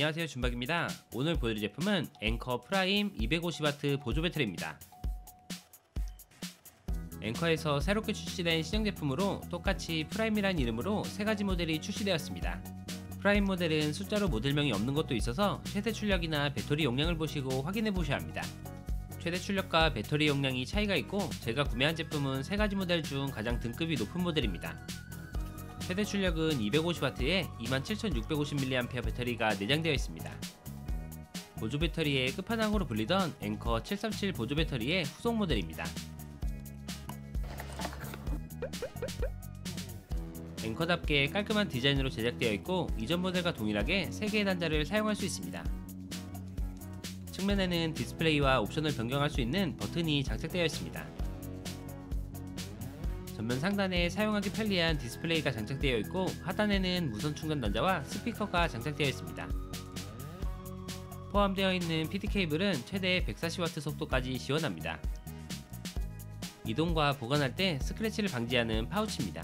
안녕하세요 준박입니다. 오늘 보여드릴 제품은 앵커 프라임 250W 보조 배터리입니다. 앵커에서 새롭게 출시된 신형 제품으로 똑같이 프라임이란 이름으로 세 가지 모델이 출시되었습니다. 프라임 모델은 숫자로 모델명이 없는 것도 있어서 최대 출력이나 배터리 용량을 보시고 확인해 보셔야 합니다. 최대 출력과 배터리 용량이 차이가 있고 제가 구매한 제품은 세 가지 모델 중 가장 등급이 높은 모델입니다 최대 출력은 250W에 27,650mAh 배터리가 내장되어 있습니다. 보조 배터리의 끝판왕으로 불리던 앵커 737 보조 배터리의 후속 모델입니다. 앵커답게 깔끔한 디자인으로 제작되어 있고 이전 모델과 동일하게 3개의 단자를 사용할 수 있습니다. 측면에는 디스플레이와 옵션을 변경할 수 있는 버튼이 장착되어 있습니다. 전면 상단에 사용하기 편리한 디스플레이가 장착되어 있고 하단에는 무선 충전 단자와 스피커가 장착되어 있습니다. 포함되어 있는 PD 케이블은 최대 140W 속도까지 지원합니다. 이동과 보관할 때 스크래치를 방지하는 파우치입니다.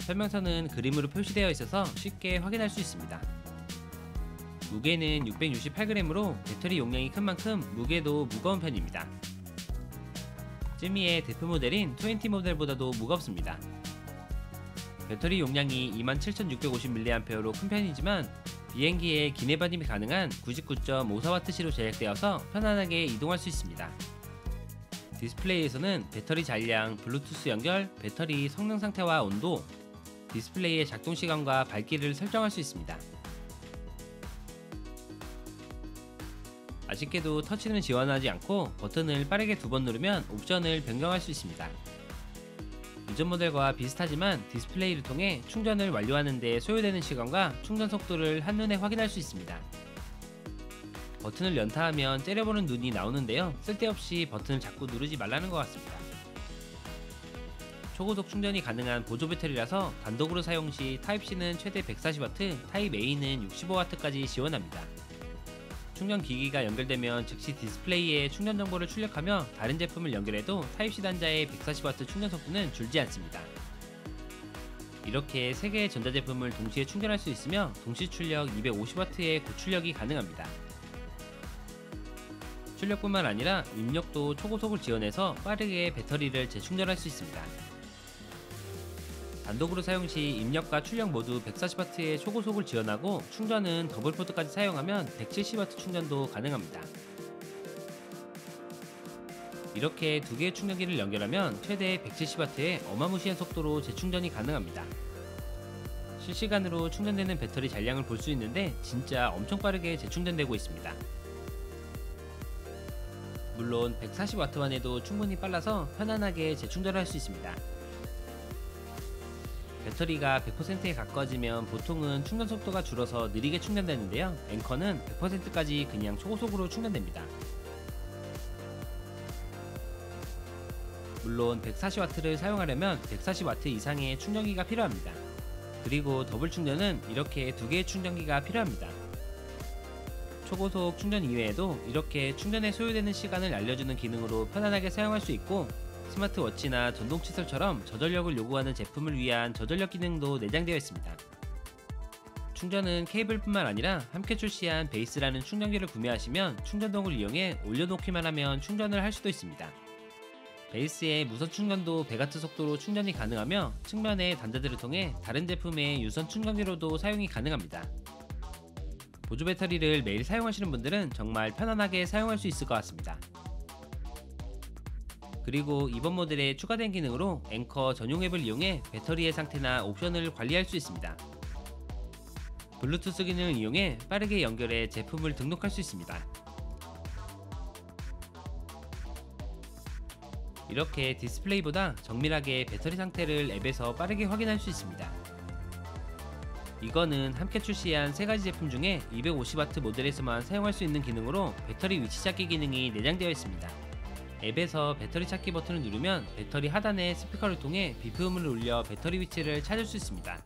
설명서는 그림으로 표시되어 있어서 쉽게 확인할 수 있습니다. 무게는 668g으로 배터리 용량이 큰 만큼 무게도 무거운 편입니다. 즈미의 대표 모델인 20 모델보다도 무겁습니다. 배터리 용량이 27,650mAh로 큰 편이지만 비행기에 기내 반입이 가능한 99.54W시로 제작되어서 편안하게 이동할 수 있습니다. 디스플레이에서는 배터리 잔량, 블루투스 연결, 배터리 성능 상태와 온도, 디스플레이의 작동 시간과 밝기를 설정할 수 있습니다. 아쉽게도 터치는 지원하지 않고 버튼을 빠르게 두 번 누르면 옵션을 변경할 수 있습니다. 이전 모델과 비슷하지만 디스플레이를 통해 충전을 완료하는 데 소요되는 시간과 충전 속도를 한눈에 확인할 수 있습니다. 버튼을 연타하면 째려보는 눈이 나오는데요. 쓸데없이 버튼을 자꾸 누르지 말라는 것 같습니다. 초고속 충전이 가능한 보조 배터리라서 단독으로 사용 시 타입C는 최대 140W, 타입 A는 65W까지 지원합니다. 충전 기기가 연결되면 즉시 디스플레이에 충전 정보를 출력하며 다른 제품을 연결해도 타입C 단자의 140W 충전 속도는 줄지 않습니다. 이렇게 3개의 전자제품을 동시에 충전할 수 있으며 동시 출력 250W의 고출력이 가능합니다. 출력뿐만 아니라 입력도 초고속을 지원해서 빠르게 배터리를 재충전할 수 있습니다. 단독으로 사용 시 입력과 출력 모두 140W의 초고속을 지원하고 충전은 더블 포트까지 사용하면 170W 충전도 가능합니다. 이렇게 두 개의 충전기를 연결하면 최대 170W의 어마무시한 속도로 재충전이 가능합니다. 실시간으로 충전되는 배터리 잔량을 볼 수 있는데 진짜 엄청 빠르게 재충전되고 있습니다. 물론 140W만 해도 충분히 빨라서 편안하게 재충전할 수 있습니다. 배터리가 100%에 가까워지면 보통은 충전 속도가 줄어서 느리게 충전되는데요. 앵커는 100%까지 그냥 초고속으로 충전됩니다. 물론 140W를 사용하려면 140W 이상의 충전기가 필요합니다. 그리고 더블 충전은 이렇게 두 개의 충전기가 필요합니다. 초고속 충전 이외에도 이렇게 충전에 소요되는 시간을 알려주는 기능으로 편안하게 사용할 수 있고 스마트워치나 전동 칫솔처럼 저전력을 요구하는 제품을 위한 저전력 기능도 내장되어 있습니다. 충전은 케이블뿐만 아니라 함께 출시한 베이스라는 충전기를 구매하시면 충전동을 이용해 올려놓기만 하면 충전을 할 수도 있습니다. 베이스의 무선 충전도 100W 속도로 충전이 가능하며 측면의 단자들을 통해 다른 제품의 유선 충전기로도 사용이 가능합니다. 보조 배터리를 매일 사용하시는 분들은 정말 편안하게 사용할 수 있을 것 같습니다. 그리고 이번 모델에 추가된 기능으로 앵커 전용 앱을 이용해 배터리의 상태나 옵션을 관리할 수 있습니다. 블루투스 기능을 이용해 빠르게 연결해 제품을 등록할 수 있습니다. 이렇게 디스플레이보다 정밀하게 배터리 상태를 앱에서 빠르게 확인할 수 있습니다. 이거는 함께 출시한 세 가지 제품 중에 250W 모델에서만 사용할 수 있는 기능으로 배터리 위치 찾기 기능이 내장되어 있습니다. 앱에서 배터리 찾기 버튼을 누르면 배터리 하단에 스피커를 통해 비표음을 울려 배터리 위치를 찾을 수 있습니다.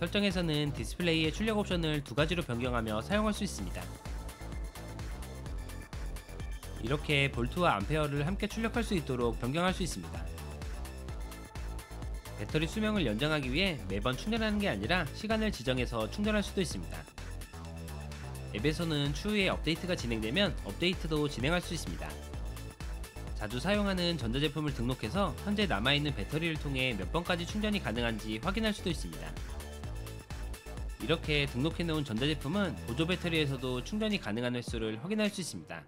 설정에서는 디스플레이의 출력 옵션을 두 가지로 변경하며 사용할 수 있습니다. 이렇게 볼트와 암페어를 함께 출력할 수 있도록 변경할 수 있습니다. 배터리 수명을 연장하기 위해 매번 충전하는 게 아니라 시간을 지정해서 충전할 수도 있습니다. 앱에서는 추후에 업데이트가 진행되면 업데이트도 진행할 수 있습니다. 자주 사용하는 전자제품을 등록해서 현재 남아있는 배터리를 통해 몇 번까지 충전이 가능한지 확인할 수도 있습니다. 이렇게 등록해 놓은 전자제품은 보조 배터리에서도 충전이 가능한 횟수를 확인할 수 있습니다.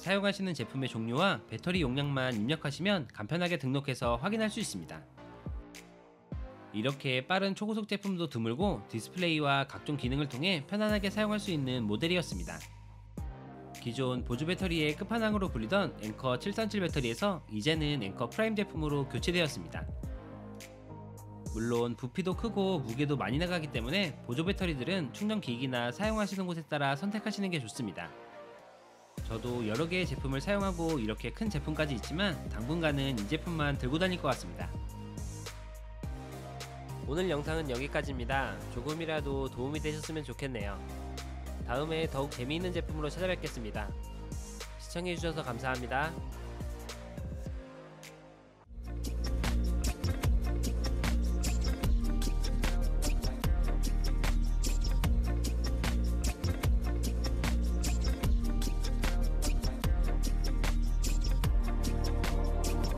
사용하시는 제품의 종류와 배터리 용량만 입력하시면 간편하게 등록해서 확인할 수 있습니다. 이렇게 빠른 초고속 제품도 드물고 디스플레이와 각종 기능을 통해 편안하게 사용할 수 있는 모델이었습니다. 기존 보조 배터리의 끝판왕으로 불리던 앵커 737 배터리에서 이제는 앵커 프라임 제품으로 교체되었습니다. 물론 부피도 크고 무게도 많이 나가기 때문에 보조 배터리들은 충전 기기나 사용하시는 곳에 따라 선택하시는 게 좋습니다. 저도 여러 개의 제품을 사용하고 이렇게 큰 제품까지 있지만 당분간은 이 제품만 들고 다닐 것 같습니다. 오늘 영상은 여기까지입니다. 조금이라도 도움이 되셨으면 좋겠네요. 다음에 더욱 재미있는 제품으로 찾아뵙겠습니다. 시청해주셔서 감사합니다.